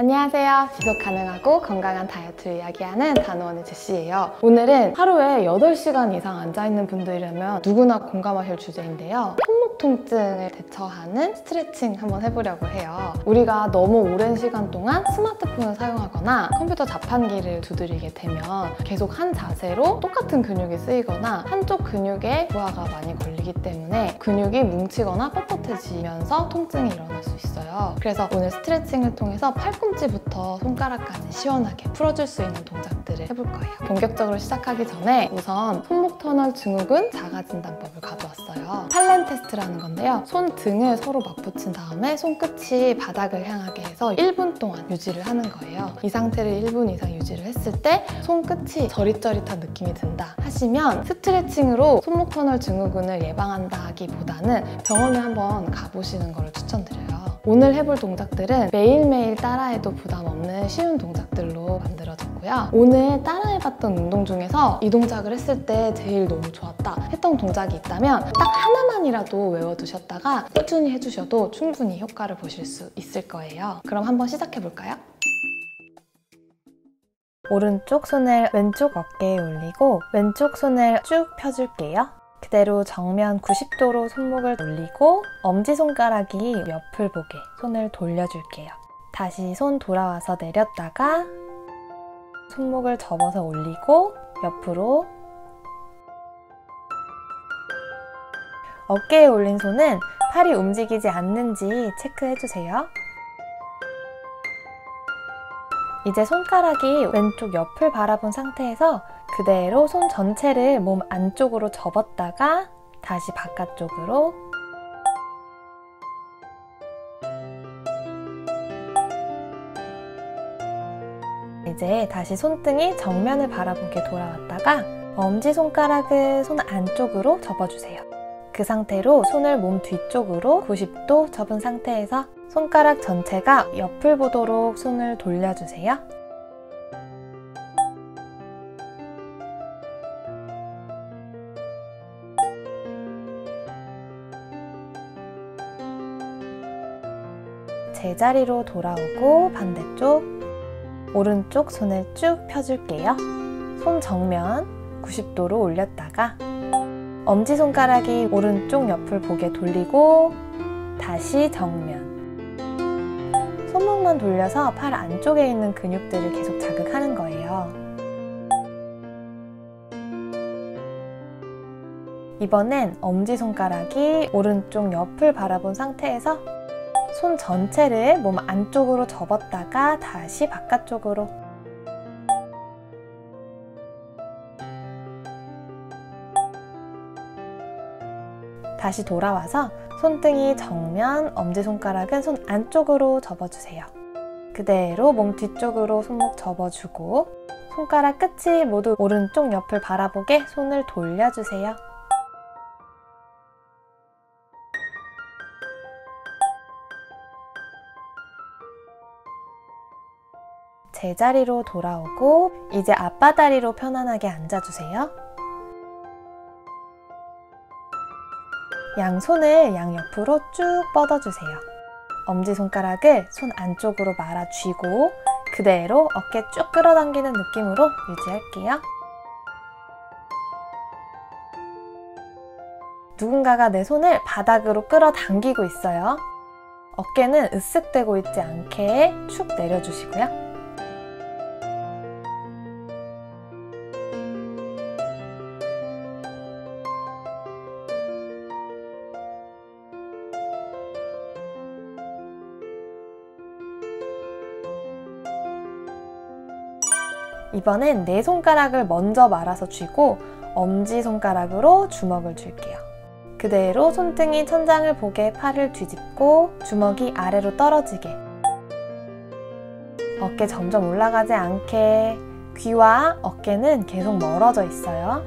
안녕하세요. 지속 가능하고 건강한 다이어트를 이야기하는 다노의 제시예요. 오늘은 하루에 8시간 이상 앉아있는 분들이라면 누구나 공감하실 주제인데요. 손목 통증을 대처하는 스트레칭 한번 해보려고 해요. 우리가 너무 오랜 시간 동안 스마트폰을 사용하거나 컴퓨터 자판기를 두드리게 되면 계속 한 자세로 똑같은 근육이 쓰이거나 한쪽 근육에 부하가 많이 걸리기 때문에 근육이 뭉치거나 뻣뻣해지면서 통증이 일어날 수 있어요. 그래서 오늘 스트레칭을 통해서 팔꿈치 팔꿈치부터 손가락까지 시원하게 풀어줄 수 있는 동작들을 해볼 거예요. 본격적으로 시작하기 전에 우선 손목 터널 증후군 자가진단법을 가져왔어요. 팔렌 테스트라는 건데요. 손 등을 서로 맞붙인 다음에 손끝이 바닥을 향하게 해서 1분 동안 유지를 하는 거예요. 이 상태를 1분 이상 유지를 했을 때 손끝이 저릿저릿한 느낌이 든다 하시면 스트레칭으로 손목 터널 증후군을 예방한다기보다는 병원에 한번 가보시는 걸 추천드려요. 오늘 해볼 동작들은 매일매일 따라해도 부담 없는 쉬운 동작들로 만들어졌고요. 오늘 따라해봤던 운동 중에서 이 동작을 했을 때 제일 너무 좋았다 했던 동작이 있다면 딱 하나만이라도 외워두셨다가 꾸준히 해주셔도 충분히 효과를 보실 수 있을 거예요. 그럼 한번 시작해볼까요? 오른쪽 손을 왼쪽 어깨에 올리고 왼쪽 손을 쭉 펴줄게요. 그대로 정면 90도로 손목을 올리고 엄지손가락이 옆을 보게 손을 돌려줄게요. 다시 손 돌아와서 내렸다가 손목을 접어서 올리고 옆으로 어깨에 올린 손은 팔이 움직이지 않는지 체크해주세요. 이제 손가락이 왼쪽 옆을 바라본 상태에서 그대로 손 전체를 몸 안쪽으로 접었다가 다시 바깥쪽으로 이제 다시 손등이 정면을 바라보게 돌아왔다가 엄지손가락을 손 안쪽으로 접어주세요. 그 상태로 손을 몸 뒤쪽으로 90도 접은 상태에서 손가락 전체가 옆을 보도록 손을 돌려주세요. 제자리로 돌아오고 반대쪽 오른쪽 손을 쭉 펴줄게요. 손 정면 90도로 올렸다가 엄지손가락이 오른쪽 옆을 보게 돌리고 다시 정면 손목만 돌려서 팔 안쪽에 있는 근육들을 계속 자극하는 거예요. 이번엔 엄지손가락이 오른쪽 옆을 바라본 상태에서 손 전체를 몸 안쪽으로 접었다가 다시 바깥쪽으로 다시 돌아와서 손등이 정면, 엄지손가락은 손 안쪽으로 접어주세요. 그대로 몸 뒤쪽으로 손목 접어주고 손가락 끝이 모두 오른쪽 옆을 바라보게 손을 돌려주세요. 제자리로 돌아오고 이제 앞바다리로 편안하게 앉아주세요. 양손을 양옆으로 쭉 뻗어주세요. 엄지손가락을 손 안쪽으로 말아 쥐고 그대로 어깨 쭉 끌어당기는 느낌으로 유지할게요. 누군가가 내 손을 바닥으로 끌어당기고 있어요. 어깨는 으쓱대고 있지 않게 축 내려주시고요. 이번엔 네 손가락을 먼저 말아서 쥐고 엄지손가락으로 주먹을 줄게요. 그대로 손등이 천장을 보게 팔을 뒤집고 주먹이 아래로 떨어지게 어깨 점점 올라가지 않게 귀와 어깨는 계속 멀어져 있어요.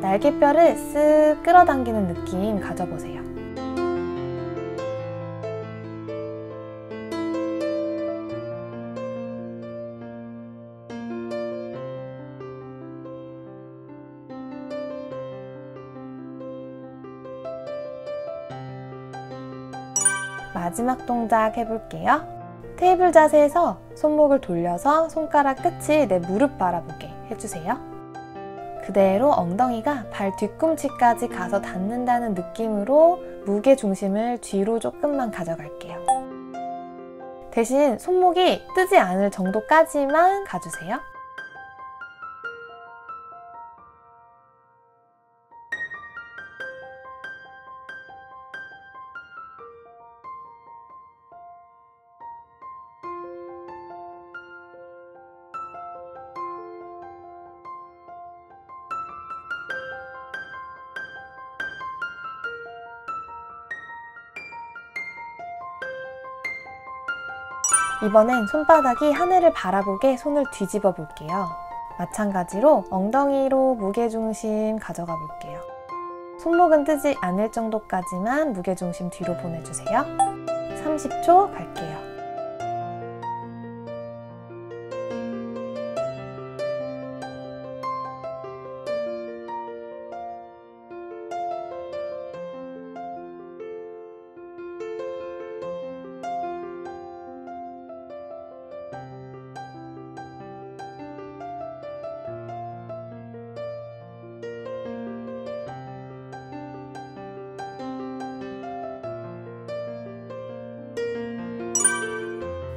날개뼈를 쓱 끌어당기는 느낌 가져보세요. 마지막 동작 해볼게요. 테이블 자세에서 손목을 돌려서 손가락 끝이 내 무릎 바라보게 해주세요. 그대로 엉덩이가 발 뒤꿈치까지 가서 닿는다는 느낌으로 무게 중심을 뒤로 조금만 가져갈게요. 대신 손목이 뜨지 않을 정도까지만 가주세요. 이번엔 손바닥이 하늘을 바라보게 손을 뒤집어 볼게요. 마찬가지로 엉덩이로 무게중심 가져가 볼게요. 손목은 뜨지 않을 정도까지만 무게중심 뒤로 보내주세요. 30초 갈게요.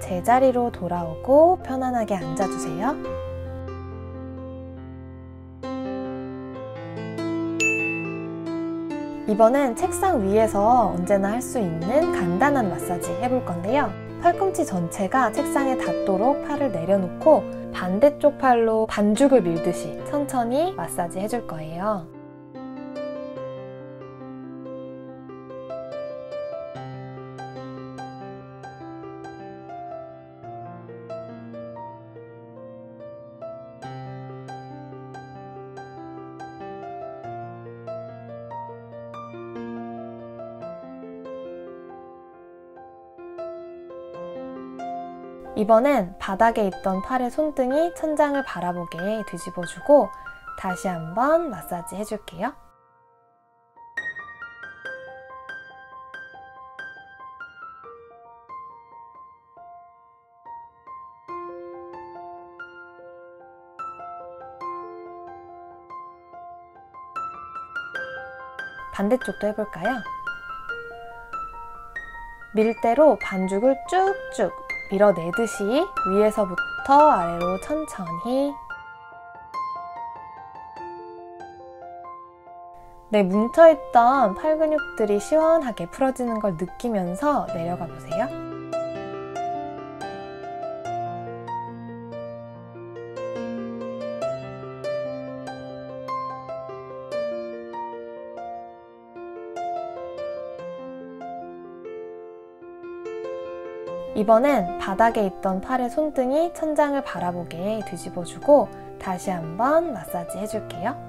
제자리로 돌아오고 편안하게 앉아주세요. 이번엔 책상 위에서 언제나 할 수 있는 간단한 마사지 해볼 건데요. 팔꿈치 전체가 책상에 닿도록 팔을 내려놓고 반대쪽 팔로 반죽을 밀듯이 천천히 마사지 해줄 거예요. 이번엔 바닥에 있던 팔의 손등이 천장을 바라보게 뒤집어주고 다시 한번 마사지 해줄게요. 반대쪽도 해볼까요? 밀대로 반죽을 쭉쭉 밀어내듯이 위에서부터 아래로 천천히 내 뭉쳐있던 팔 근육들이 시원하게 풀어지는 걸 느끼면서 내려가 보세요. 이번엔 바닥에 있던 팔의 손등이 천장을 바라보게 뒤집어주고 다시 한번 마사지 해줄게요.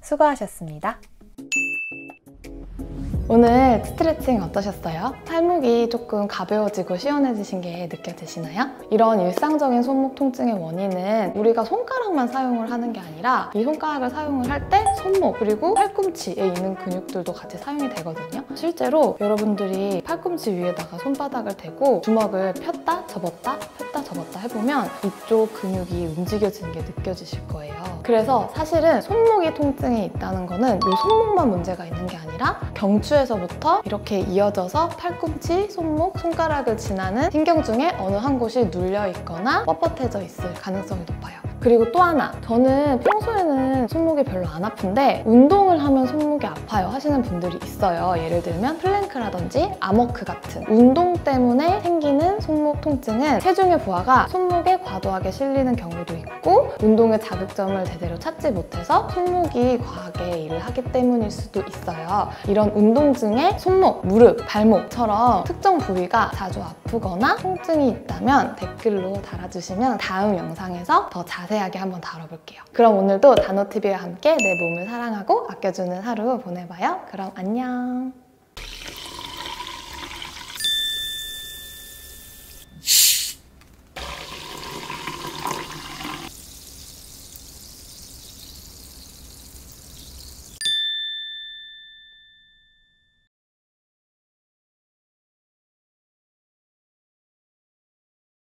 수고하셨습니다. 오늘 스트레칭 어떠셨어요? 팔목이 조금 가벼워지고 시원해지신 게 느껴지시나요? 이런 일상적인 손목 통증의 원인은 우리가 손가락만 사용을 하는 게 아니라 이 손가락을 사용을 할 때 손목 그리고 팔꿈치에 있는 근육들도 같이 사용이 되거든요. 실제로 여러분들이 팔꿈치 위에다가 손바닥을 대고 주먹을 폈다 접었다 폈다 접었다 해보면 이쪽 근육이 움직여지는 게 느껴지실 거예요. 그래서 사실은 손목이 통증이 있다는 거는 이 손목만 문제가 있는 게 아니라 경추에 척추에서부터 이렇게 이어져서 팔꿈치, 손목, 손가락을 지나는 신경 중에 어느 한 곳이 눌려 있거나 뻣뻣해져 있을 가능성이 높아요. 그리고 또 하나 저는 평소에는 손목이 별로 안 아픈데 운동을 하면 손목이 아파요 하시는 분들이 있어요. 예를 들면 plank라든지 arm walk 같은. 운동 때문에 생기는 손목 통증은 체중의 부하가 손목에 과도하게 실리는 경우도 있고 운동의 자극점을 제대로 찾지 못해서 손목이 과하게 일을 하기 때문일 수도 있어요. 이런 운동 중에 손목, 무릎, 발목처럼 특정 부위가 자주 아프거나 통증이 있다면 댓글로 달아주시면 다음 영상에서 더 자세히 자세하게 한번 다뤄볼게요. 그럼 오늘도 다노TV와 함께 내 몸을 사랑하고 아껴주는 하루 보내봐요. 그럼 안녕!